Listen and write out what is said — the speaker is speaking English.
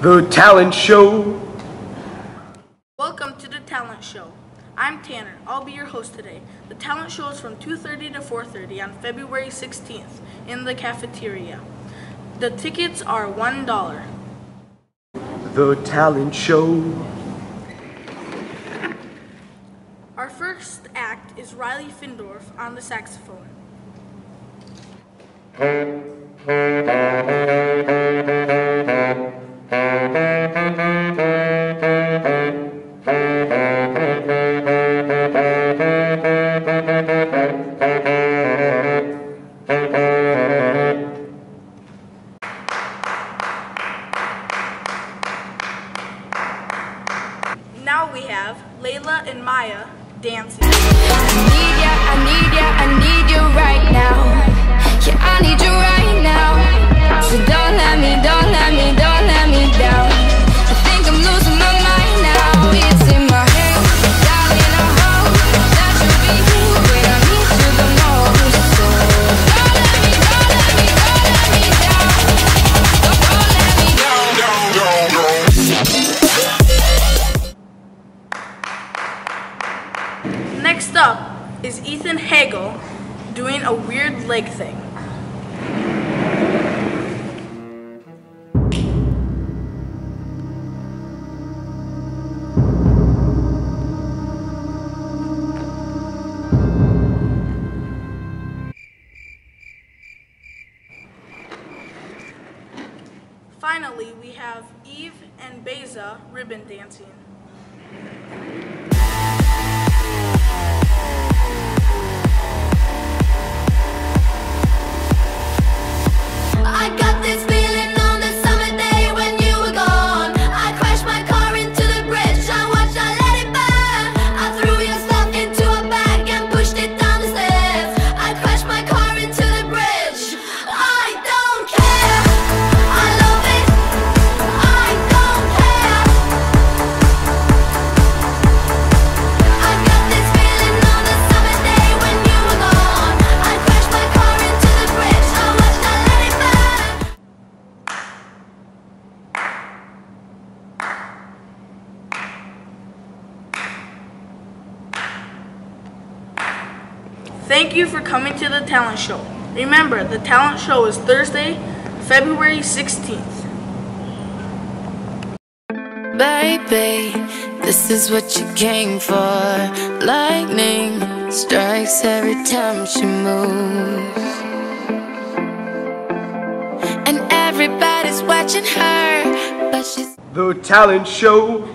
The Talent Show. Welcome to the Talent Show. I'm Tanner. I'll be your host today. The Talent Show is from 2:30 to 4:30 on February 16th in the cafeteria. The tickets are $1. The Talent Show. Our first act is Riley Findorf on the saxophone. Now we have Layla and Maya dancing. I need ya, I need ya, I need you right now. Yeah, I need you Next up is Ethan Hagel doing a weird leg thing. Finally, we have Eve and Beza ribbon dancing. Thank you for coming to the talent show. Remember, the talent show is Thursday, February 16th. Baby, this is what you came for. Lightning strikes every time she moves. And everybody's watching her, but she's The Talent Show.